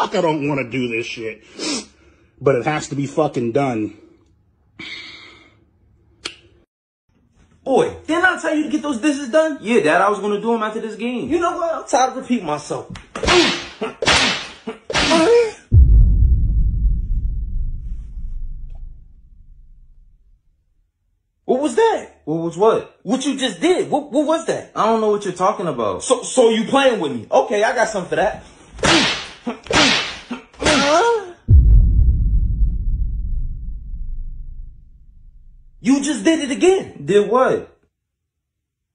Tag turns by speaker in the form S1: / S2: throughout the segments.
S1: fuck I don't want to do this shit. But it has to be fucking done.
S2: Boy, didn't I tell you to get those dishes done?
S3: Yeah, Dad, I was gonna do them after this game.
S2: You know what? I'm tired of repeating myself. What was that?
S3: What was what?
S2: What you just did? What, what was that?
S3: I don't know what you're talking about.
S2: So, so you playing with me? Okay, I got something for that. You just did it again.
S3: Did what?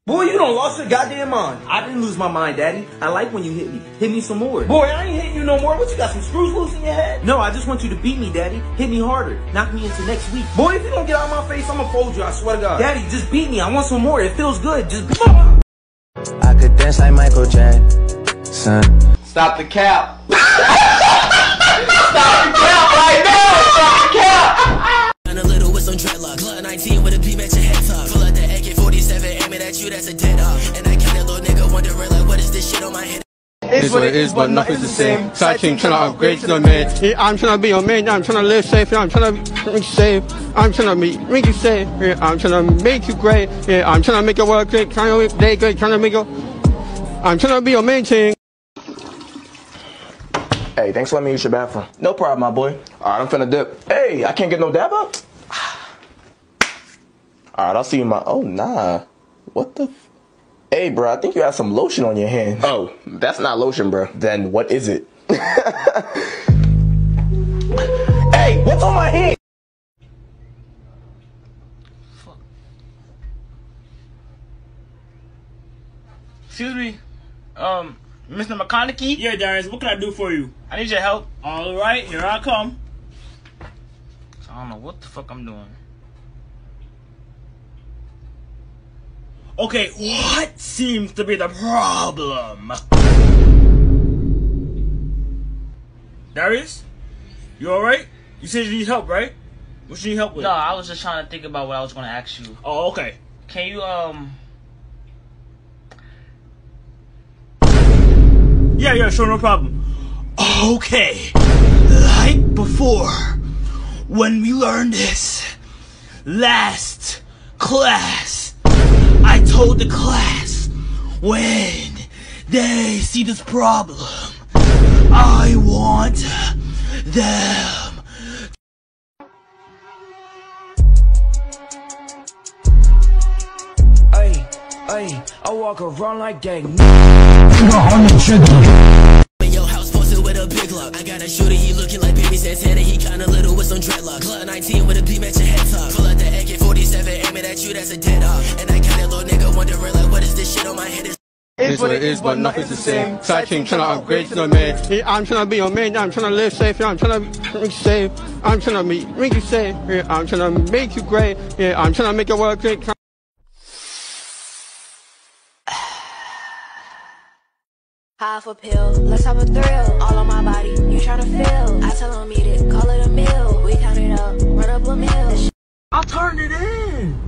S2: Boy, you don't lost your goddamn mind.
S3: I didn't lose my mind, Daddy. I like when you hit me. Hit me some more.
S2: Boy, I ain't hitting you no more. What, you got some screws loose in your head?
S3: No, I just want you to beat me, Daddy. Hit me harder. Knock me into next week.
S2: Boy, if you don't get out of my face, I'm gonna fold you. I swear to God.
S3: Daddy, just beat me. I want some more. It feels good. Just beat
S4: I could dance like Michael Jackson.
S5: Stop the cap. Stop the cap right now. Stop the cap.
S6: You, that's a dead off. And I kind of little nigga wondering like, what is this shit on my head?
S7: It's what it is, but nothing's the same. Side team trying to upgrade to the man. Yeah, I'm trying to be your man. I'm trying to live safe. Yeah, I'm trying to make you safe. I'm trying to make, make you safe. Yeah, I'm trying to make you great. Yeah, I'm trying to make your world great. Trying to make day great. Trying to make your. I'm trying to be your main team.
S8: Hey, thanks for letting me use your bathroom.
S2: No problem, my boy.
S8: All right, I'm finna dip.
S2: Hey, I can't get no dab up?
S8: All right, I'll see you in my. Oh, nah. What the? F- hey, bro, I think you have some lotion on your hand.
S2: Oh, that's not lotion, bro.
S8: Then what is it?
S2: Hey, what's on my hand?
S9: Excuse me, um, Mr. McConaughey?
S10: Yeah, Darius, what can I do for you?
S9: I need your help.
S10: All right, here I come.
S9: I don't know what the fuck I'm doing.
S10: Okay, what seems to be the problem? Darius? You alright? You said you need help, right? What you need help with?
S9: No, I was just trying to think about what I was gonna ask you.
S10: Oh, okay.
S9: Can you, um,
S10: Yeah, yeah, sure, no problem. Okay, like before, when we learned this last class, told the class when they see this problem, I want them
S11: Ay, ay, I walk around like that.
S6: In your house posted with a big lock. I got a shooter, he looking like baby Santana. He kinda little with some dreadlocks. Glock 19 with a beam at head top. Pull out the AK-47, aim it at you, that's a dead off. And I kinda little nigga wondering like, what is this shit on my head? It's
S7: what it is, but nothing's the same. Side team trying to upgrade to the man. Yeah, I'm trying to be your man. I'm trying to live safe. Yeah, I'm trying to make you safe. I'm trying to make, make you safe. Yeah, I'm trying to make you great. Yeah, I'm trying to make your world great.
S12: Half a pill, let's have a thrill. All on my body, you tryna feel. I tell them eat it, call it a meal. We count it up, run up a meal.
S2: I turned it in.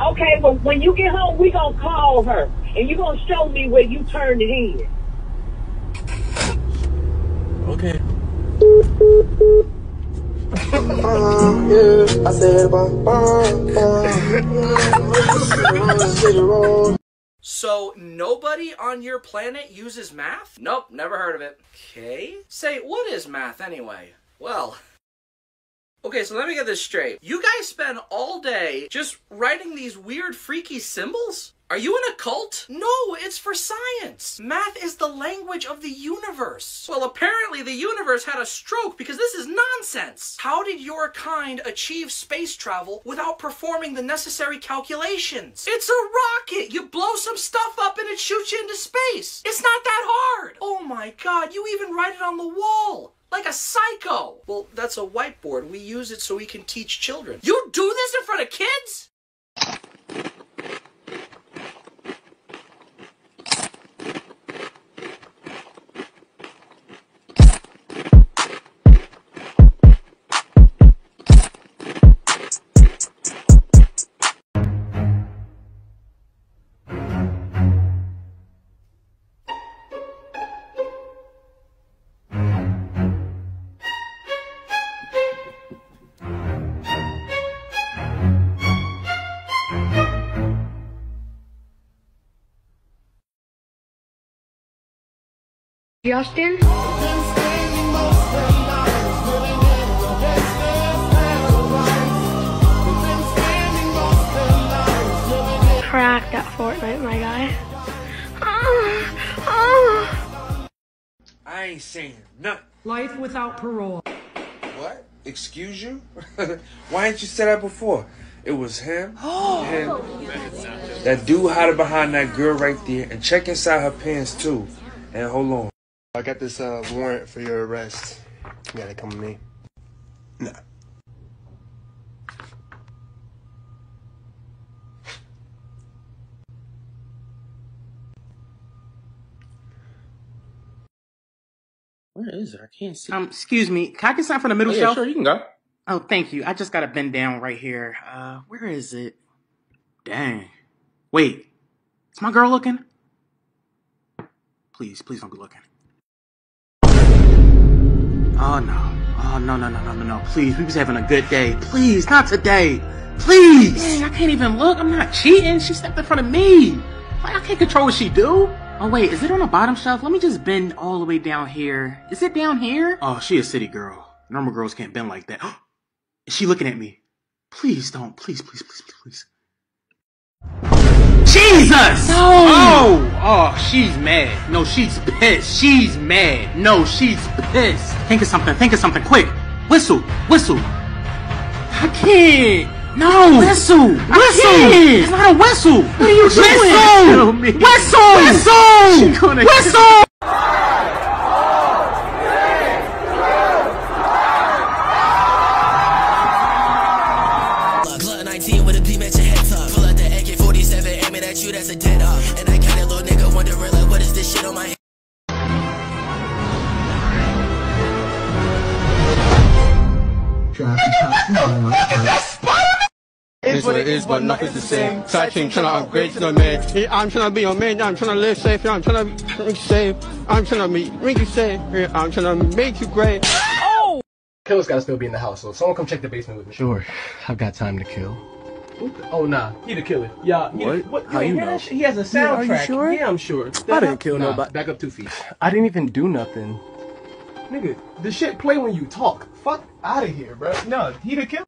S13: Okay, but when you get home, we gonna call her, and you gonna show me where you turned it in.
S2: Okay.
S8: Uh, yeah, I said, bum, bum, bum.
S14: So nobody on your planet uses math? Nope, never heard of it. Okay. Say, what is math anyway? Well, okay, so let me get this straight. You guys spend all day just writing these weird freaky symbols? Are you in a cult? No, it's for science. Math is the language of the universe. Well, apparently the universe had a stroke because this is nonsense. How did your kind achieve space travel without performing the necessary calculations? It's a rocket. You blow some stuff up and it shoots you into space. It's not that hard. Oh my god, you even write it on the wall. Like a psycho. Well, that's a whiteboard. We use it so we can teach children. You do this in front of kids?
S15: Justin? Cracked at Fortnite, my guy. Ah, ah.
S16: I ain't saying nothing.
S17: Life without parole.
S16: What? Excuse you? Why didn't you say that before? It was him and that dude hiding behind that girl right there and check inside her pants too. And hold on.
S18: I got this uh, warrant for your arrest. You gotta come with me. Nah.
S19: Where is it? I can't see.
S20: Um, excuse me. Can I get something from the middle
S19: Oh, yeah,
S20: shelf?
S19: sure, you can go.
S20: Oh, thank you. I just gotta bend down right here. Uh, where is it? Dang. Wait. Is my girl looking? Please, please don't be looking. Oh no. Oh no no no no no no. Please, we was having a good day. Please, not today. Please. Dang, I can't even look. I'm not cheating. She stepped in front of me. Like I can't control what she do. Oh wait, is it on the bottom shelf? Let me just bend all the way down here. Is it down here? Oh, she a city girl. Normal girls can't bend like that. Is she looking at me? Please don't. Please, please, please, please, please. Jesus! No! Oh! Oh, she's mad. No, she's pissed. She's mad. No, she's pissed. Think of something. Think of something. Quick. Whistle. Whistle. I can't. No! Whistle! Whistle! It's not a whistle! What are you doing? Whistle! Whistle! Whistle! Whistle!
S6: Glock 19 with a beam you, that's a dead off. And I got that little nigga wondering like, what is this shit on my head?
S7: It's what it is, but nothing's the same. Side chain trying to upgrade to the man. Yeah, I'm trying to be your man. Yeah, I'm trying to live safe. Yeah, I'm trying to be safe. I'm trying to be make you safe. Yeah, I'm trying to make you great.
S18: Oh! Killer's gotta still be in the house, so someone come check the basement with me.
S21: Sure, I've got time to kill.
S18: Oh nah, he the killer. Yeah, he
S21: What?
S18: The, what?
S21: How
S18: you
S21: know?
S18: He has a soundtrack.
S21: Yeah, are you sure?
S18: Yeah, I'm sure.
S21: I didn't kill
S18: Nah,
S21: nobody.
S18: Back up two feet.
S21: I didn't even do nothing.
S18: Nigga, the shit play when you talk. Fuck out of here, bro. No, he the killer.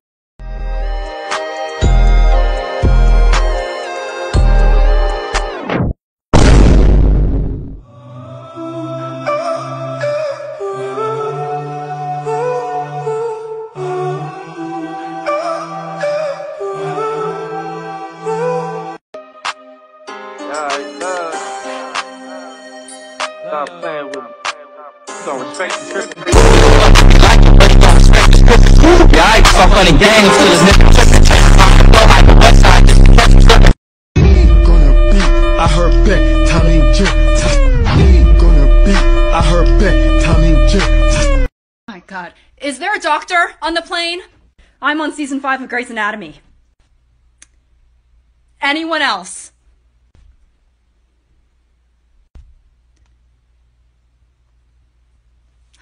S22: Running gangs to this nigga tripping. Flow like the west side, just catch tripping.
S23: I heard bet, Tommy J. Ain't gonna be. I heard bet, Tommy J.
S24: Oh my god. Is there a doctor on the plane? I'm on season 5 of Grey's Anatomy. Anyone else?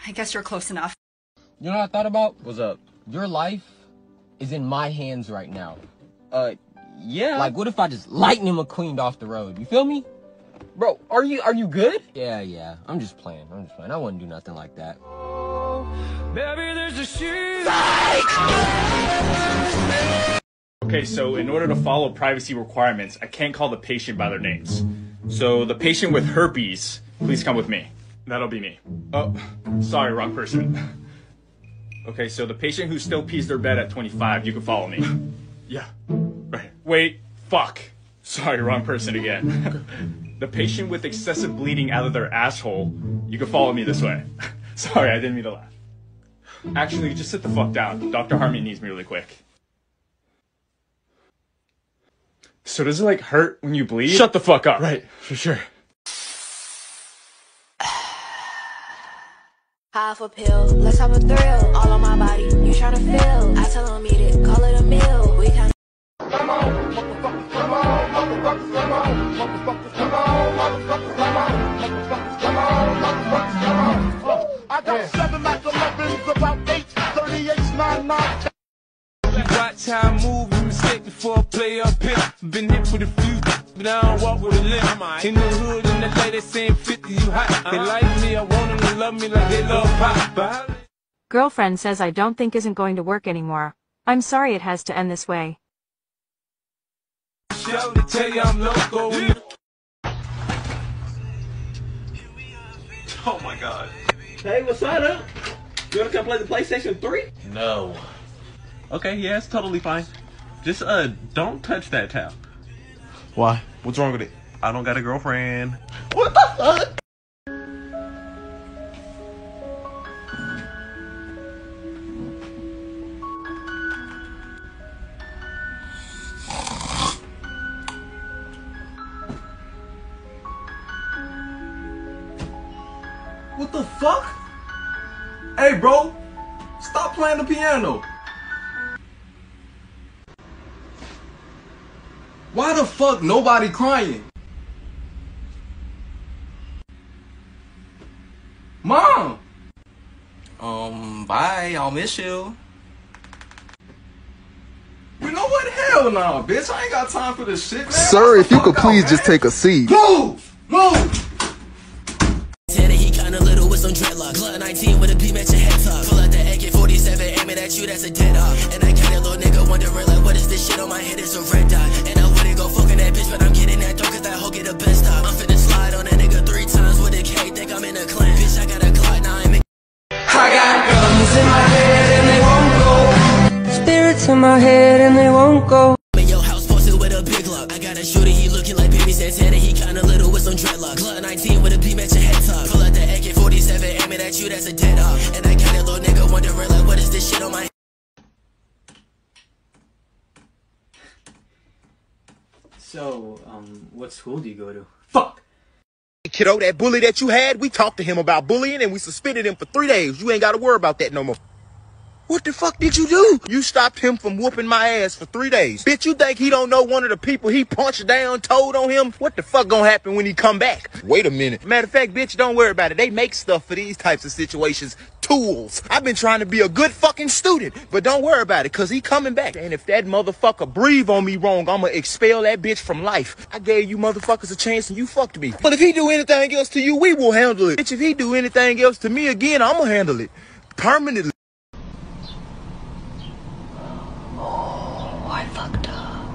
S24: I guess you're close enough.
S25: You know what I thought about? What's up? Uh, your life is in my hands right now. Uh, yeah. Like, what if I just lightning McQueened off the road? You feel me? Bro, are you are you good? Yeah, yeah. I'm just playing. I'm just playing. I wouldn't do nothing like that.
S11: Baby, there's a shoe.
S10: Okay, so in order to follow privacy requirements, I can't call the patient by their names. So the patient with herpes, please come with me. That'll be me. Oh, sorry, wrong person. Okay, so the patient who still pees their bed at 25, you can follow me. Yeah, right. Wait, fuck. Sorry, wrong person again. the patient with excessive bleeding out of their asshole, you can follow me this way. Sorry, I didn't mean to laugh. Actually, just sit the fuck down. Dr. Harmon needs me really quick. So does it like hurt when you bleed? Shut the fuck up. Right, for sure.
S12: Half a pill, let's have a thrill. All on my body,
S26: Girlfriend says I don't think isn't going to work anymore. I'm sorry it has to end this way.
S27: show to tell you I'm loco.
S28: Oh my god. Hey, what's up? You wanna come play the PlayStation 3?
S29: No. Okay, yeah, it's totally fine. Just uh, don't touch that towel.
S28: Why? What's wrong with it?
S29: I don't got a girlfriend.
S28: What the fuck? Fuck? Hey, bro, stop playing the piano. Why the fuck nobody crying? Mom!
S14: Um, bye. I'll miss you.
S28: You know what? Hell no, bitch. I ain't got time for this shit, man.
S30: Sir, if you could please just take a seat.
S28: Move! Move!
S6: Some dreadlocks. Glock 19 with a beam at your head top. Pull out the AK-47, aim it at you, that's a dead off. And I got a little nigga wondering
S31: school do you go to? Fuck!
S32: Kiddo, that bully that you had, we talked to him about bullying and we suspended him for three days. You ain't got to worry about that no more. What the fuck did you do? You stopped him from whooping my ass for three days. Bitch, you think he don't know one of the people he punched down told on him? What the fuck gonna happen when he come back? Wait a minute. Matter of fact, bitch, don't worry about it. They make stuff for these types of situations. Tools. I've been trying to be a good fucking student, but don't worry about it, cause he coming back. And if that motherfucker breathe on me wrong, I'ma expel that bitch from life. I gave you motherfuckers a chance and you fucked me. But if he do anything else to you, we will handle it. Bitch, if he do anything else to me again, I'ma handle it. Permanently.
S17: I fucked up.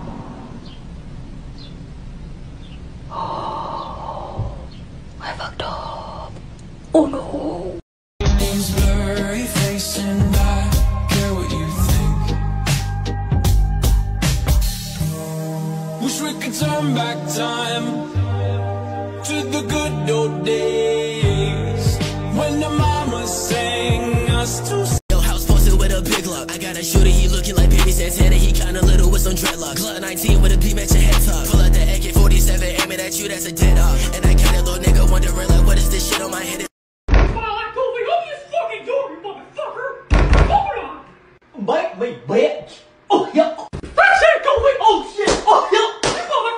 S17: Oh, I fucked up. Oh no.
S33: Name's blurry face and I care what Oh, you think. Wish we could turn back time to the good old days when the mama sang us to.
S6: Your house posted with a big lock. I got a shooter, he looking like baby Santana. He kinda little with some dreadlocks. Glock 19 with a beam at your head top. Pull out the AK-47, aim it at you, that's a dead off. And I got a little nigga wondering like, what is this shit on my head?
S28: Wait, wait, bitch. Oh, yeah. Oh, shit. Oh, yeah. Oh,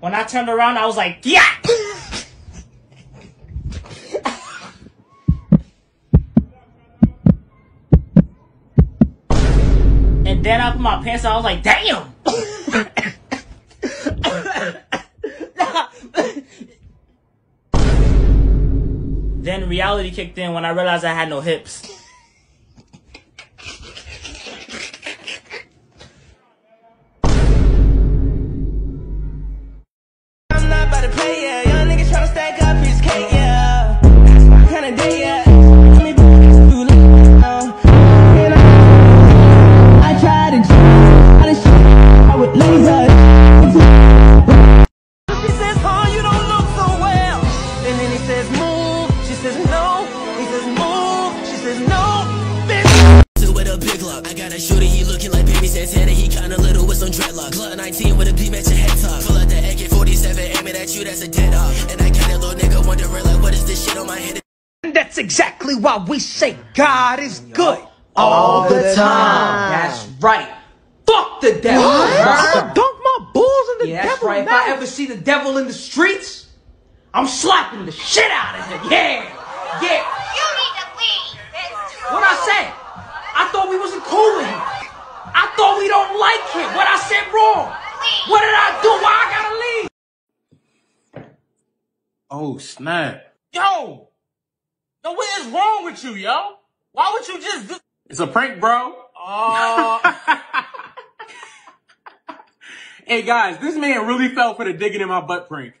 S34: When I turned around, I was like, yeah! and then I put my pants on, I was like, damn! Then reality kicked in when I realized I had no hips.
S14: Like it. What I said wrong? What did I do? Why I gotta leave?
S20: Oh, snap. Yo! Yo, what is wrong with you, yo? Why would you just do... It's a prank, bro. Oh. hey, guys, this man really fell for the digging in my butt prank.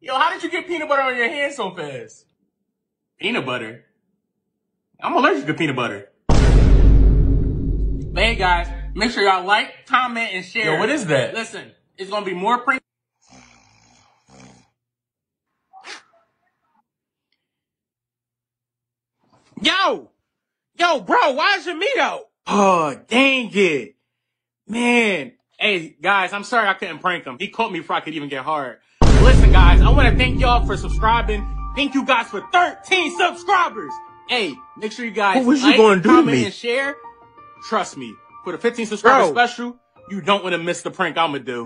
S20: Yo, how did you get peanut butter on your hands so fast? Peanut butter? I'm allergic to peanut butter. But hey, guys, make sure y'all like, comment, and share. Yo, what is that? Listen, it's gonna be more prank. Yo! Yo, bro, why is your meat out? Oh, dang it. Man. Hey, guys, I'm sorry I couldn't prank him. He caught me before I could even get hard. Listen, guys, I want to thank y'all for subscribing. Thank you guys for 13 subscribers. Hey, make sure you guys
S28: What was you
S20: like,
S28: gonna do to
S20: comment,
S28: me?
S20: and share. Trust me, for the 15 subscriber
S28: Bro.
S20: special, you don't want to miss the prank I'ma do.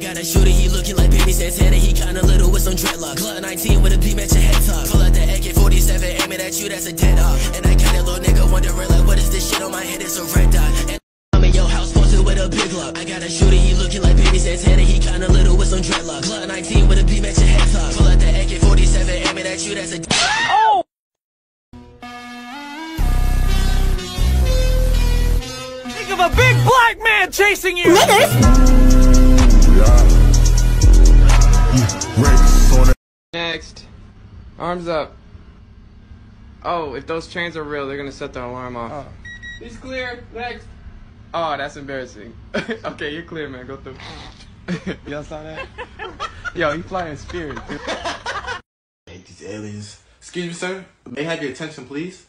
S6: Got a shooter, he looking like baby Santana. He kinda little with some dreadlocks. Glock 19 with a beam at your head top. Pull out the AK-47, aim it at you, that's a dead off. And I got that little nigga wondering like, what is this shit on my head? It's a red dot. And I'm in your house posted with a big lock. I got a shooter, he looking like baby Santana. He kinda little with some dreadlocks. Glock 19 with a beam at your head top. Pull out the AK-47, aim it at you, that's a
S14: Oh! Of a big black man chasing you!
S35: Next. Arms up. Oh, if those chains are real, they're gonna set the alarm off. Oh. He's clear. Next. Oh, that's embarrassing. okay, you're clear, man. Go through. Y'all saw that? Yo, he flying spirit. dude.
S36: Hate these aliens. Excuse me, sir. May I have your attention, please?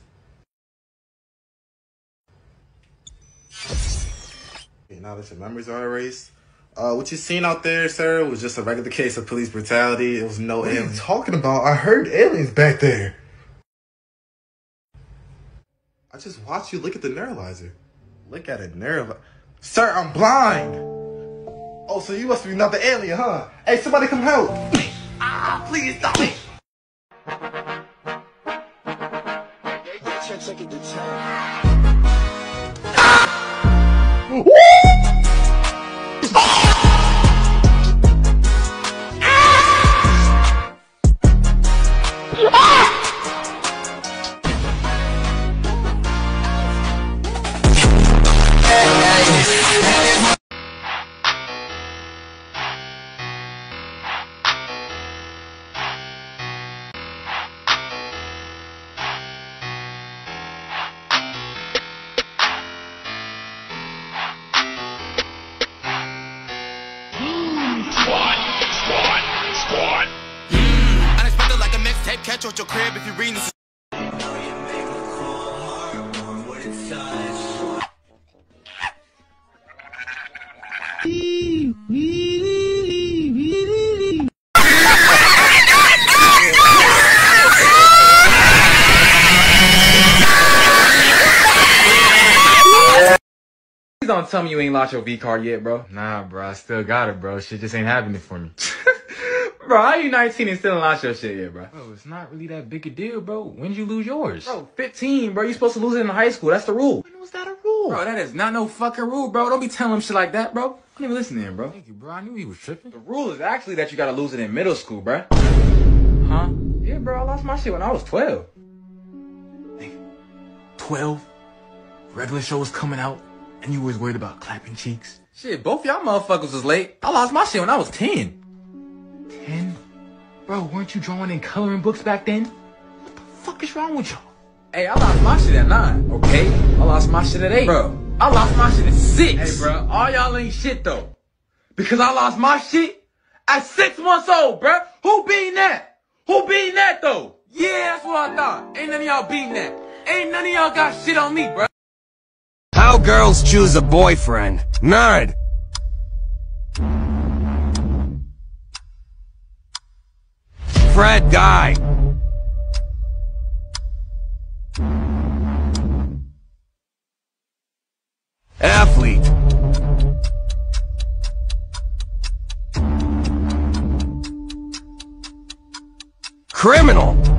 S36: Now that your memories are erased. Uh, what you seen out there, sir, was just a regular case of police brutality. It was no
S28: What are you
S36: aliens.
S28: talking about? I heard aliens back there.
S36: I just watched you look at the neuralizer. Look at it, neuralizer. Sir, I'm blind.
S28: Oh, so you must be another alien, huh? Hey, somebody come help.
S36: Ah, please stop it.
S6: Squad, Catch you at if you reading this.
S35: Please don't tell me you ain't lost your V card yet, bro. Nah, bro, I still got it, bro. Shit just ain't happening for me. bro, how you 19 and still lost your shit yet, bro? Bro, it's not really that big a deal, bro. When did you lose yours? Bro, 15, bro. You supposed to lose it in high school. That's the rule. When was that a rule? Bro, that is not no fucking rule, bro. Don't be telling them shit like that, bro. I don't even listen to him, bro. Thank you, bro. I knew he was tripping. The rule is actually that you gotta lose it in middle school, bro. Huh? Yeah, bro. I lost my shit when I was 12.
S20: 12? Regular show was coming out, and you was worried about clapping cheeks?
S35: Shit, both y'all motherfuckers was late. I lost my shit when I was 10.
S20: 10? Bro, weren't you drawing in coloring books back then? What the fuck is wrong with y'all?
S35: Hey, I lost my shit at 9, okay? I lost my shit at 8. Bro, I lost my shit at 6. Hey, bro, all y'all ain't shit, though. Because I lost my shit at 6 months old, bro. Who beating that? Who beating that, though? Yeah, that's what I thought. Ain't none of y'all beating that. Ain't none of y'all got shit on me, bro.
S37: How girls choose a boyfriend. Nerd. Fred Guy. Athlete. Criminal.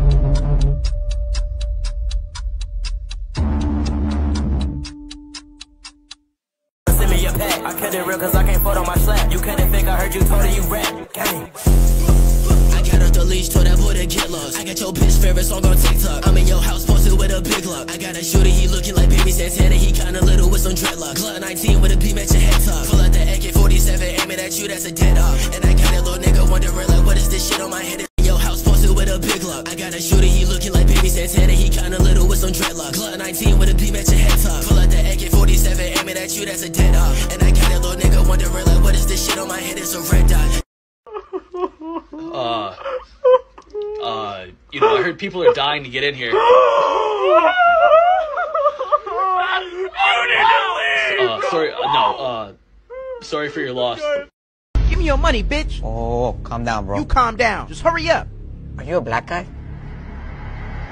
S6: Song on TikTok. I'm in your house posted with a big lock. I got a shooter, he looking like baby Santana. He kinda little with some dreadlocks. Glock 19 with a beam at your head top. Pull out the AK-47, aiming at you, that's a dead off. And I got that little nigga wondering like, what is this shit on my head? In your house posted with a big lock. I got a shooter, he looking like baby Santana. He kinda little with some dreadlocks. Glock 19 with a beam at your head top. Pull out the AK-47, aiming at you, that's a dead off. And I got that little nigga wondering like, what is this shit on my head? It's a red dot.
S38: Uh, you know, I heard people are dying to get in here. Uh, sorry, uh, no, uh, sorry for your loss.
S39: Give me your money, bitch.
S40: Oh, calm down, bro.
S39: You calm down. Just hurry up.
S40: Are you a black guy?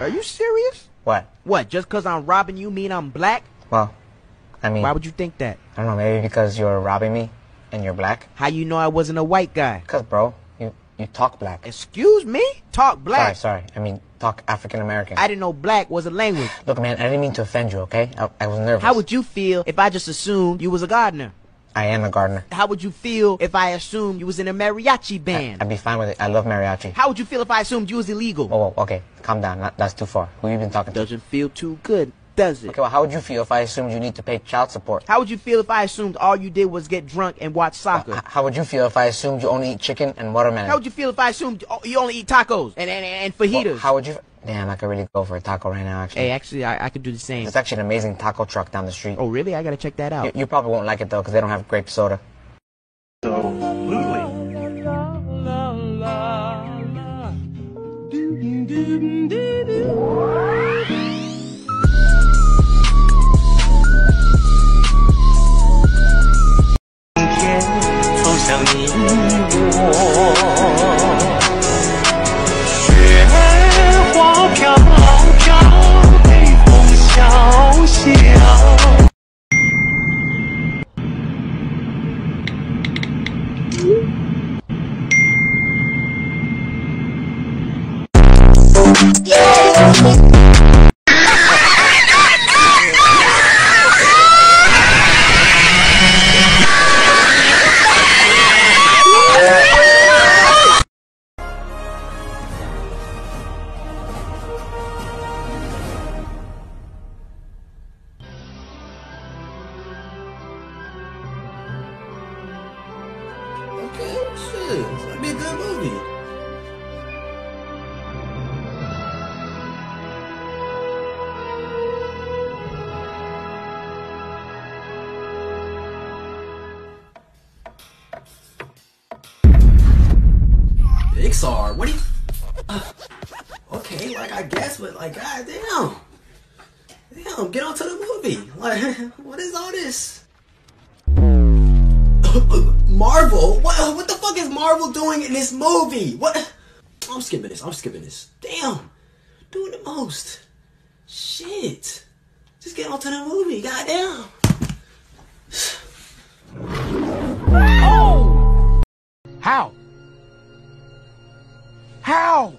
S39: Are you serious?
S40: What?
S39: What? Just cause I'm robbing you mean I'm black?
S40: Well, I mean,
S39: Why would you think that?
S40: I don't know, maybe because you're robbing me and you're black?
S39: How you know I wasn't a white guy?
S40: Because, bro, you, talk black.
S39: Excuse me? Talk black.
S40: Sorry, sorry. I mean, talk African American.
S39: I didn't know black was a language.
S40: Look, man, I didn't mean to offend you, okay? I, I was nervous.
S39: How would you feel if I just assumed you was a gardener?
S40: I am a gardener.
S39: How would you feel if I assumed you was in a mariachi band?
S40: I'd be fine with it. I love mariachi.
S39: How would you feel if I assumed you was illegal?
S40: Whoa, whoa, okay. Calm down. That's too far. Who you been talking to?
S39: Doesn't feel too good, does it?
S40: Okay, well, how would you feel if I assumed you need to pay child support?
S39: How would you feel if I assumed all you did was get drunk and watch soccer?
S40: H- how would you feel if I assumed you only eat chicken and watermelon?
S39: How would you feel if I assumed you only eat tacos and and, and fajitas?
S40: Well, how would you... Damn, I could really go for a taco right now, actually.
S39: Hey, actually, I, I could do the same.
S40: There's actually an amazing taco truck down the street.
S39: Oh, really? I gotta check that out.
S40: You, you probably won't like it, though, because they don't have grape soda.
S28: Okay, Pixar, what do you? Uh, okay, like I guess, but like, goddamn, damn, get on to the movie. Like, what is all this? Marvel? What? What the fuck is Marvel doing in this movie? What? I'm skipping this. I'm skipping this. Damn, doing the most. Shit. Just get on to the movie. Goddamn.
S39: How? How?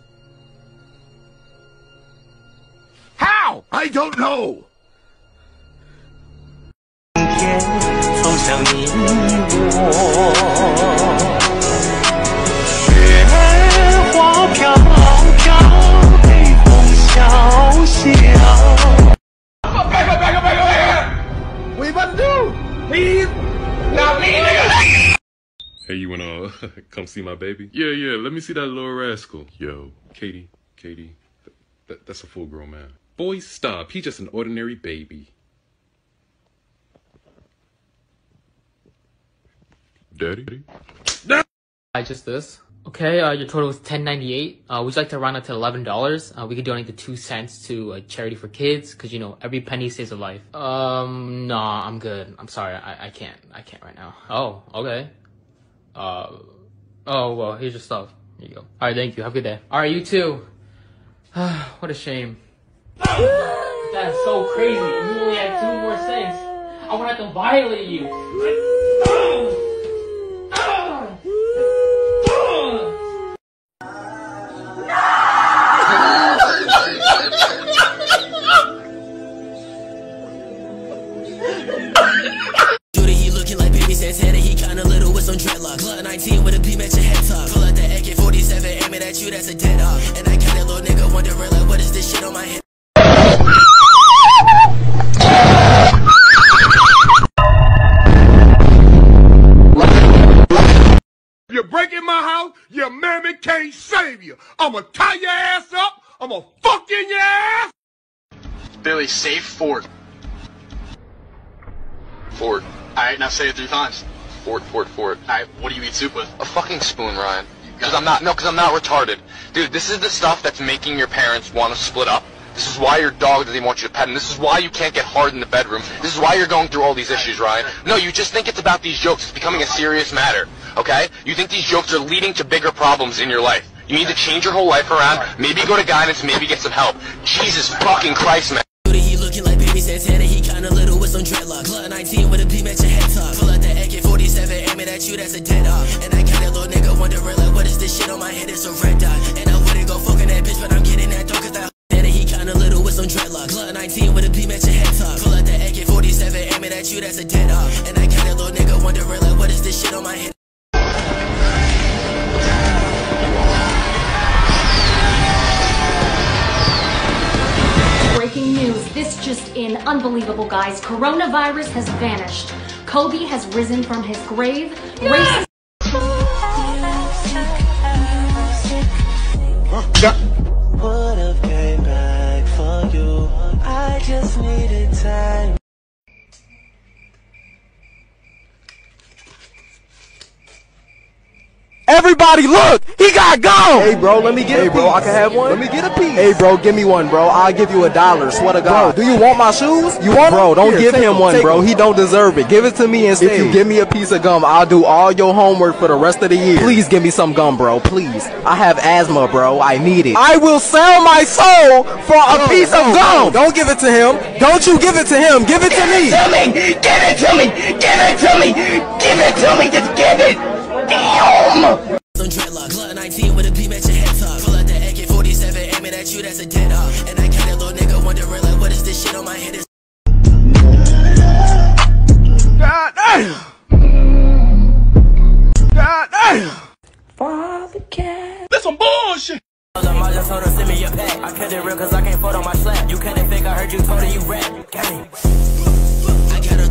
S39: How?
S11: I don't know.
S17: 从想你我，
S41: Hey, you wanna come see my baby? Yeah, yeah. Let me see that little rascal. Yo, Katie, Katie, th- th- that's a full grown man. Boy, stop. He's just an ordinary baby. Daddy?
S42: Hi, just this. Okay, uh, your total is ten ninety eight. Uh, would you like to round up to eleven dollars? Uh, we could donate the two cents to a charity for kids, cause you know every penny saves a life. Um, nah, I'm good. I'm sorry, I, I can't. I can't right now. Oh, okay. Uh, oh well, here's your stuff. Here you go. All right, thank you. Have a good day. All right, you too. what a shame. That's so crazy. You only had two more cents. I would have to violate you.
S11: Save you. I'ma tie your ass up. I'ma fuck in your ass.
S43: Billy, safe Fort. Fort. Alright, now say it three times. Fort, Fort, Fort. Alright, what do you eat soup with?
S44: A fucking spoon, Ryan. Because I'm not, no, because I'm not retarded. Dude, this is the stuff that's making your parents want to split up. This is why your dog doesn't even want you to pet him. This is why you can't get hard in the bedroom. This is why you're going through all these issues, Ryan. No, you just think it's about these jokes. It's becoming a serious matter, okay? You think these jokes are leading to bigger problems in your life. You need to change your whole life around, maybe go to guidance, maybe get some help. Jesus fucking Christ, man.
S6: He looking like baby Santana, he kinda little with some dreadlock. Glock 19 with a beam at your head top. Pull out the AK-47, aim it at you, that's a dead. And I little nigga wondering like, what is this shit on my head? It's a red dot. And I wouldn't go fucking that bitch, but I'm getting that cause that little with some dreadlock. Glock 19 with a beam at your head top. Pull out the AK-47, aim it at you, that's a dead. And I little nigga wondering like, what is this shit on my head?
S42: Breaking news. This just in. Unbelievable, guys. Coronavirus has vanished. Kobe has risen from his grave.
S34: Came back for you. I just needed time.
S45: Everybody, look! He got gone! Hey, bro, let me get hey, bro, I can have one. Let me get a piece. Hey, bro, give me one, bro. I'll give you a dollar. Swear to God. Bro, do you want my shoes? You want Bro, don't Here, give him one, bro. He don't deserve it. Give it to me instead. If you give me a piece of gum, I'll do all your homework for the rest of the year. Please give me some gum, bro. Please. I have asthma, bro. I need it. I will sell my soul for a piece of gum. Don't give it to him. Don't you give it to him. Give it to me.
S34: Give it to me! Give it to me! Give it to me! Give it to me! Just give it! Damn!
S6: Some dreadlock. Glock 19 with a beam at your head top. Pull out the AK-47, aim it at you, that's a dead off. And I got that little nigga wondering like, what is this shit on my head? It's
S11: God damn! God damn!
S34: Father cat.
S11: That's some bullshit!
S6: I just told her send me your pack. I kept it real cause I can't photo my slap. You couldn't think I heard you told her you rap. Gang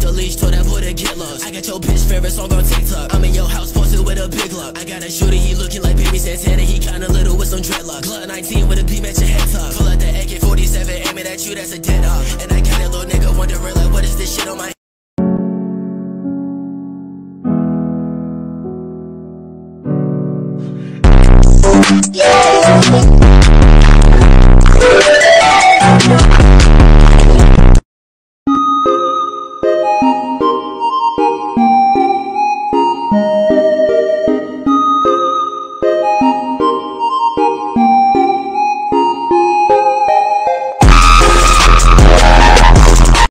S6: the leash, told that boy to get lost. I got your bitch favorite song on TikTok. I'm in your house posted with a big lock. I got a shooter, he looking like baby Santana. He kinda little with some dreadlocks. Glock 19 with a beam at your head top. Pull out the AK-47, aiming at you, that's a dead off. And I got a little nigga wondering like, what is this shit on my